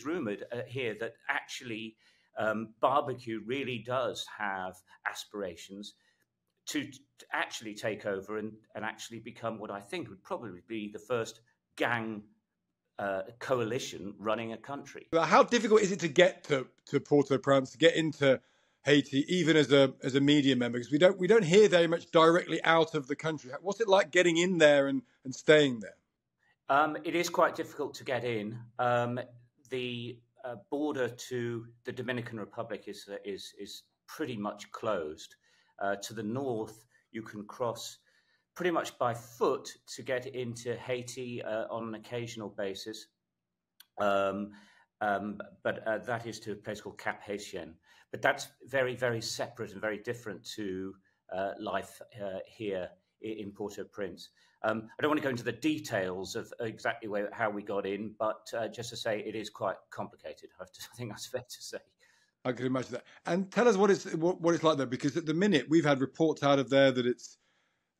is rumored uh, here that actually um, barbecue really does have aspirations to, to, actually take over and, and actually become what I think would probably be the first gang uh, coalition running a country. How difficult is it to get to, to Port-au-Prince, to get into Haiti, even as a as a media member? Because we don't we don't hear very much directly out of the country. What's it like getting in there and, and staying there? Um, it is quite difficult to get in. Um, the uh, border to the Dominican Republic is uh, is is pretty much closed. Uh, to the north, you can cross pretty much by foot to get into Haiti uh, on an occasional basis. Um, um, but uh, that is to a place called Cap Haitien. But that's very, very separate and very different to uh, life here in Port-au-Prince. Um, I don't want to go into the details of exactly where, how we got in, but uh, just to say it is quite complicated. I, to, I, think that's fair to say. I can imagine that. And tell us what it's what, what it's like there, because at the minute we've had reports out of there that it's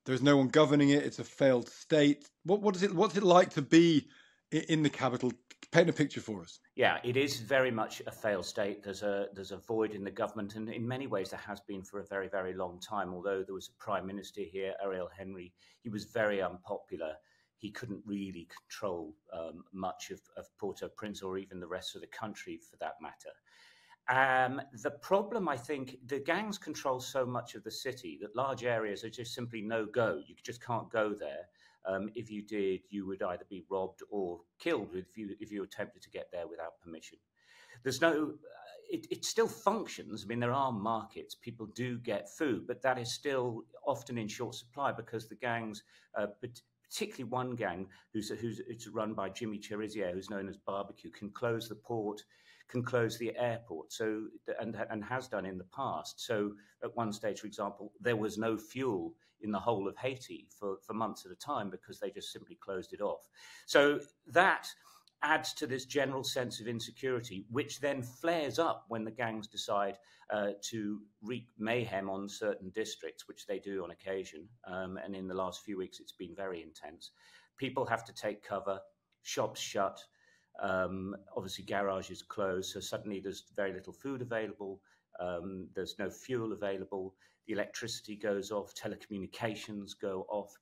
there's no one governing it. It's a failed state. What what is it? What's it like to be in the capital? Paint a picture for us. Yeah, it is very much a failed state. There's a there's a void in the government, and in many ways there has been for a very very long time. Although there was a prime minister here, Ariel Henry, he was very unpopular. He couldn't really control um, much of, of Port-au-Prince or even the rest of the country, for that matter. Um, the problem, I think, the gangs control so much of the city that large areas are just simply no go. You just can't go there. Um, if you did, you would either be robbed or killed if you if you attempted to get there without permission. There's no. Uh, it, it still functions. I mean, there are markets. People do get food, but that is still often in short supply because the gangs, uh, particularly one gang who's who's it's run by Jimmy Cherizier, who's known as Barbecue, can close the port can close the airport. So and and has done in the past. So at one stage, for example, there was no fuel in the whole of Haiti for, for months at a time because they just simply closed it off. So that adds to this general sense of insecurity, which then flares up when the gangs decide uh, to wreak mayhem on certain districts, which they do on occasion. Um, and in the last few weeks, it's been very intense. People have to take cover, shops shut, um, obviously, garages closed, so suddenly there's very little food available. Um, there's no fuel available. The electricity goes off. Telecommunications go off.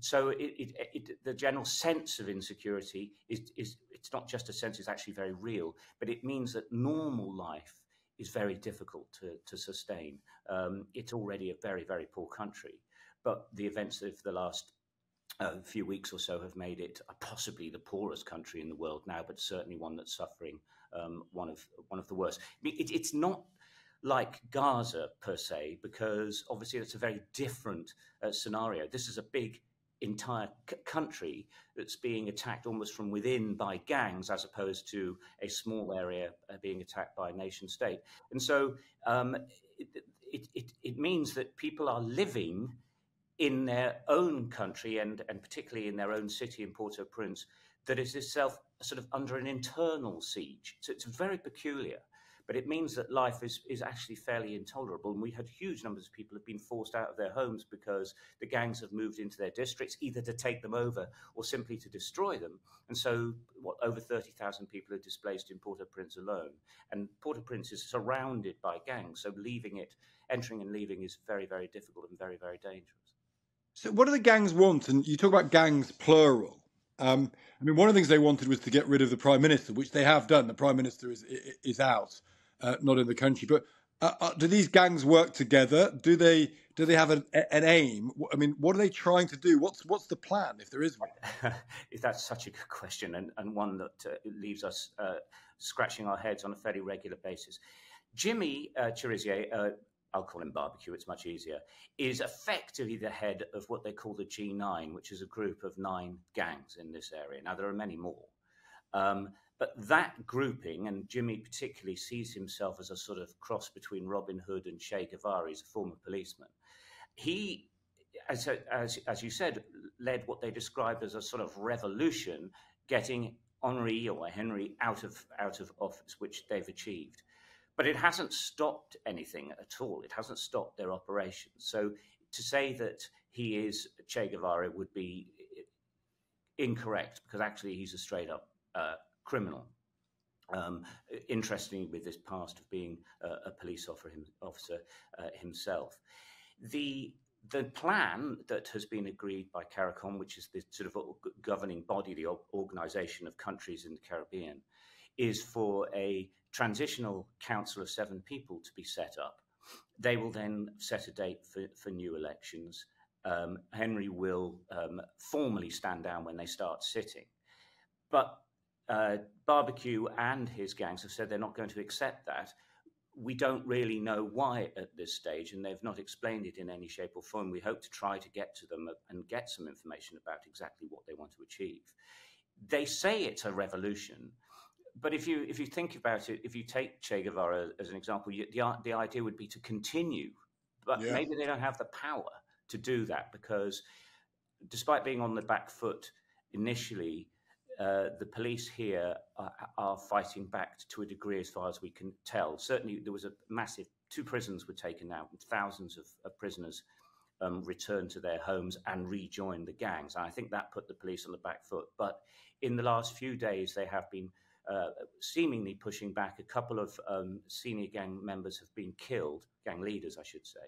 So it, it, it, the general sense of insecurity is, is it's not just a sense; it's actually very real. But it means that normal life is very difficult to, to sustain. Um, it's already a very very poor country, but the events of the last a few weeks or so have made it possibly the poorest country in the world now, but certainly one that's suffering um, one of one of the worst. I mean, it, it's not like Gaza per se, because obviously it's a very different uh, scenario. This is a big entire c- country that's being attacked almost from within by gangs, as opposed to a small area uh, being attacked by a nation state. And so um, it, it, it, it means that people are living in their own country and, and particularly in their own city in Port-au-Prince that is itself sort of under an internal siege. So it's very peculiar, but it means that life is, is actually fairly intolerable. And we had huge numbers of people have been forced out of their homes because the gangs have moved into their districts, either to take them over or simply to destroy them. And so what, over 30,000 people are displaced in Port-au-Prince alone. And Port-au-Prince is surrounded by gangs, so leaving it, entering and leaving is very, very difficult and very, very dangerous. So, what do the gangs want? And you talk about gangs plural. Um, I mean, one of the things they wanted was to get rid of the prime minister, which they have done. The prime minister is is out, uh, not in the country. But uh, uh, do these gangs work together? Do they do they have an, an aim? I mean, what are they trying to do? What's what's the plan, if there is one? That's such a good question, and, and one that uh, leaves us uh, scratching our heads on a fairly regular basis. Jimmy uh, Cherizier, uh, I'll call him barbecue, it's much easier, is effectively the head of what they call the G9, which is a group of nine gangs in this area. Now, there are many more. Um, but that grouping, and Jimmy particularly sees himself as a sort of cross between Robin Hood and Che Guevara, he's a former policeman. He, as, as, as you said, led what they described as a sort of revolution, getting Henri or Henry out of, out of office, which they've achieved. But it hasn't stopped anything at all. It hasn't stopped their operations. So to say that he is Che Guevara would be incorrect because actually he's a straight up uh, criminal. Um, interestingly, with this past of being a, a police officer uh, himself, the the plan that has been agreed by CARICOM, which is the sort of governing body, the organization of countries in the Caribbean, is for a transitional council of seven people to be set up. They will then set a date for, for new elections. Um, Henry will um, formally stand down when they start sitting. But uh, Barbecue and his gangs have said they're not going to accept that. We don't really know why at this stage, and they've not explained it in any shape or form. We hope to try to get to them and get some information about exactly what they want to achieve. They say it's a revolution, but if you if you think about it, if you take Che Guevara as an example, you, the the idea would be to continue, but yeah. maybe they don't have the power to do that because, despite being on the back foot initially, uh, the police here are, are, fighting back to a degree as far as we can tell. Certainly, there was a massive, two prisons were taken out, and thousands of, of prisoners um, returned to their homes and rejoined the gangs. And I think that put the police on the back foot. But in the last few days, they have been uh, seemingly pushing back. A couple of um, senior gang members have been killed, gang leaders, I should say.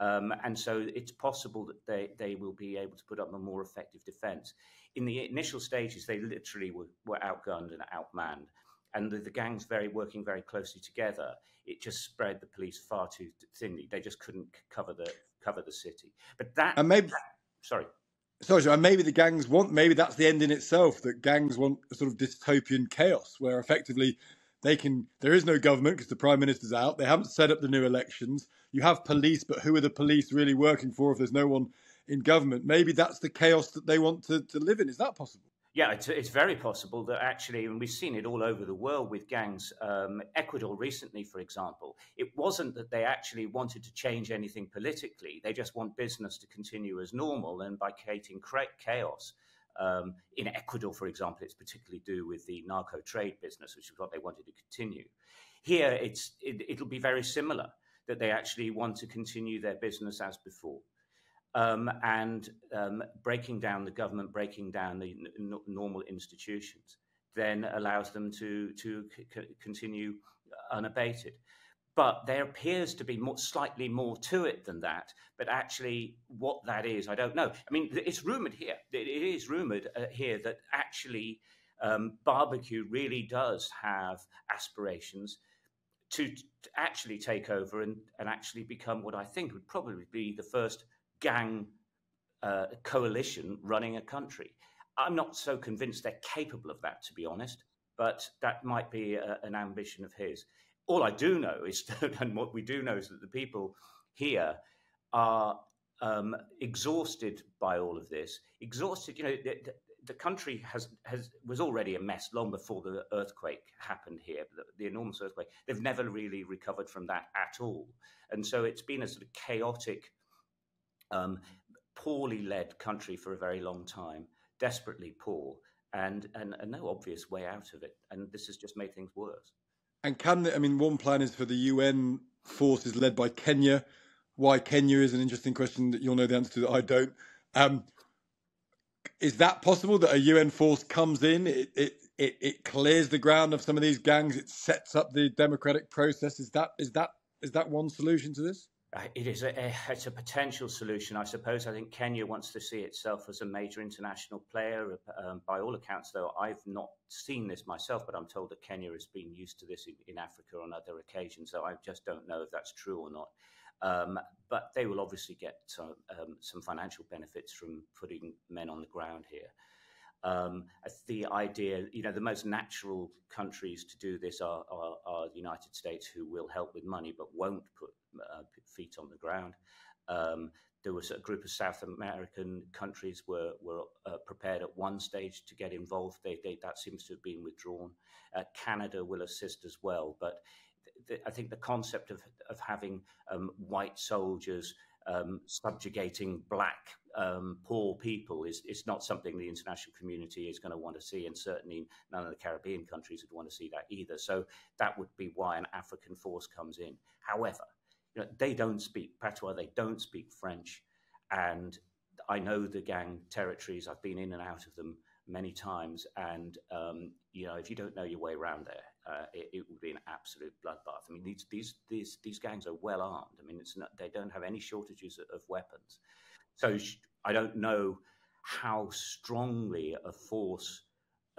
Um, and so it's possible that they, they will be able to put up a more effective defense. In the initial stages, they literally were, were outgunned and outmanned. And the, the gangs very working very closely together, it just spread the police far too thinly. They just couldn't cover the cover the city. But that and maybe that, sorry. Sorry, and maybe the gangs want maybe that's the end in itself that gangs want a sort of dystopian chaos where effectively they can there is no government because the prime minister's out. They haven't set up the new elections you have police, but who are the police really working for if there's no one in government? Maybe that's the chaos that they want to, to live in. Is that possible? Yeah, it's, it's very possible that actually, and we've seen it all over the world with gangs. Um, Ecuador recently, for example, it wasn't that they actually wanted to change anything politically. They just want business to continue as normal, and by creating chaos. Um, in Ecuador, for example, it's particularly do with the narco trade business, which is what they wanted to continue. Here, it's it, it'll be very similar that they actually want to continue their business as before. Um, and um, breaking down the government, breaking down the n- normal institutions, then allows them to to c- continue unabated. But there appears to be more, slightly more to it than that. But actually, what that is, I don't know. I mean, it's rumored here. It is rumored uh, here that actually um, barbecue really does have aspirations to, to actually take over and, and actually become what I think would probably be the first gang uh, coalition running a country. I'm not so convinced they're capable of that, to be honest, but that might be a, an ambition of his. All I do know is, and what we do know is that the people here are um, exhausted by all of this. Exhausted, you know, the country has, has was already a mess long before the earthquake happened here, the, the, enormous earthquake. They've never really recovered from that at all, and so it's been a sort of chaotic, um, poorly led country for a very long time, desperately poor, and, and and no obvious way out of it. And this has just made things worse. And can I mean one plan is for the UN forces led by Kenya. Why Kenya is an interesting question that you'll know the answer to that I don't. Um, is that possible that a UN force comes in, it, it, it, it, clears the ground of some of these gangs, it sets up the democratic process? Is that is that is that one solution to this? Uh, it is a, a, it's a potential solution, I suppose. I think Kenya wants to see itself as a major international player. Um, by all accounts, though, I've not seen this myself, but I'm told that Kenya has been used to this in, in Africa on other occasions. So I just don't know if that's true or not. Um, but they will obviously get some, um, some financial benefits from putting men on the ground here. Um, the idea, you know, the most natural countries to do this are, are, are, the United States, who will help with money but won't put uh, feet on the ground. Um, there was a group of South American countries were were uh, prepared at one stage to get involved. They, they, that seems to have been withdrawn. Uh, Canada will assist as well, but the, I think the concept of, of having um, white soldiers um, subjugating black um, poor people is, not something the international community is going to want to see, and certainly none of the Caribbean countries would want to see that either. So that would be why an African force comes in. However, you know, they don't speak patois, they don't speak French, and I know the gang territories. I've been in and out of them many times, and um, you know, if you don't know your way around there, uh, it, it, would be an absolute bloodbath. I mean, these these these these gangs are well armed. I mean, it's not, they don't have any shortages of weapons. So I don't know how strongly a force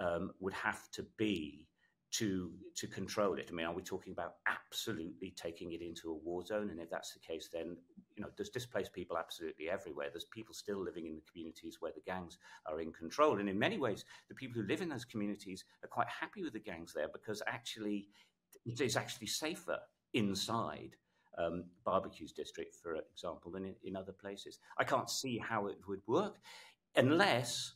um, would have to be to to control it. I mean, are we talking about absolutely taking it into a war zone? And if that's the case, then you know there's displaced people absolutely everywhere. There's people still living in the communities where the gangs are in control, and in many ways, the people who live in those communities are quite happy with the gangs there because actually it's actually safer inside um, barbecues district, for example, than in, in other places. I can't see how it would work unless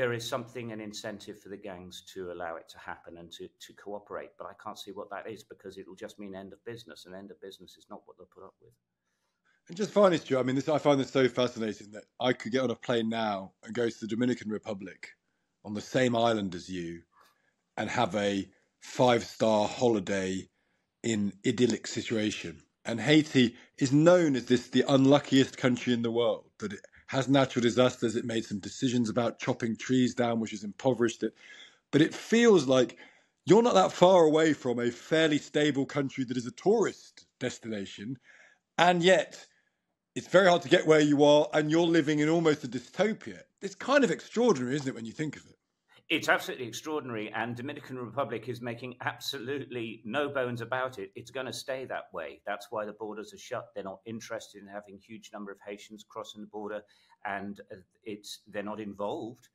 there is something, an incentive for the gangs to allow it to happen and to, to cooperate. But I can't see what that is because it'll just mean end of business, and end of business is not what they'll put up with. And just finally, Stuart, I mean, this, I find this so fascinating that I could get on a plane now and go to the Dominican Republic on the same island as you and have a five star holiday in idyllic situation. And Haiti is known as this the unluckiest country in the world, that it has natural disasters. It made some decisions about chopping trees down, which has impoverished it. But it feels like you're not that far away from a fairly stable country that is a tourist destination. And yet, it's very hard to get where you are, and you're living in almost a dystopia. It's kind of extraordinary, isn't it, when you think of it? It's absolutely extraordinary, and Dominican Republic is making absolutely no bones about it. It's going to stay that way. That's why the borders are shut. They're not interested in having huge number of Haitians crossing the border, and uh, it's they're not involved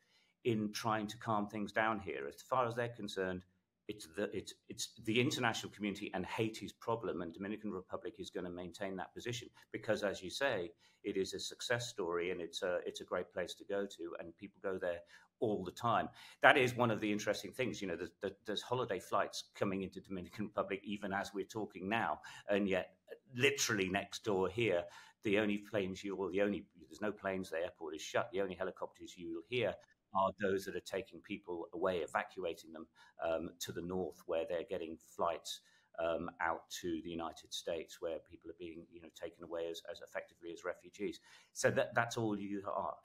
in trying to calm things down here. As far as they're concerned, it's the it's it's the international community and Haiti's problem, and Dominican Republic is going to maintain that position because, as you say, it is a success story and it's a it's a great place to go to, and people go there all the time. That is one of the interesting things. You know, there's, there's holiday flights coming into Dominican Republic even as we're talking now, and yet literally next door here, the only planes you will the only there's no planes. The airport is shut. The only helicopters you will hear are those that are taking people away, evacuating them um, to the north, where they're getting flights um, out to the United States, where people are being, you know, taken away as, as effectively as refugees. So that that's all you are.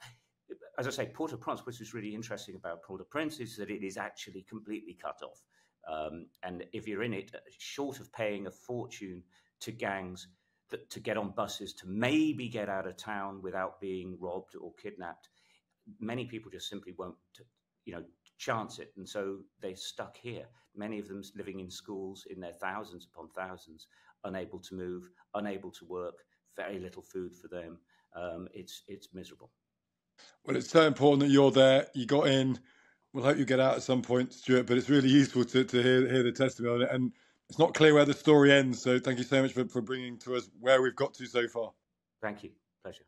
As I say, Port-au-Prince, which is really interesting about Port-au-Prince, is that it is actually completely cut off. Um, and if you're in it, short of paying a fortune to gangs that, to get on buses to maybe get out of town without being robbed or kidnapped, many people just simply won't, you know, chance it, and so they're stuck here. Many of them living in schools in their thousands upon thousands, unable to move, unable to work, very little food for them. Um, it's it's miserable. Well, it's so important that you're there. You got in. We'll hope you get out at some point, Stuart. But it's really useful to, to hear hear the testimony, on it. and it's not clear where the story ends. So thank you so much for, for bringing to us where we've got to so far. Thank you. Pleasure.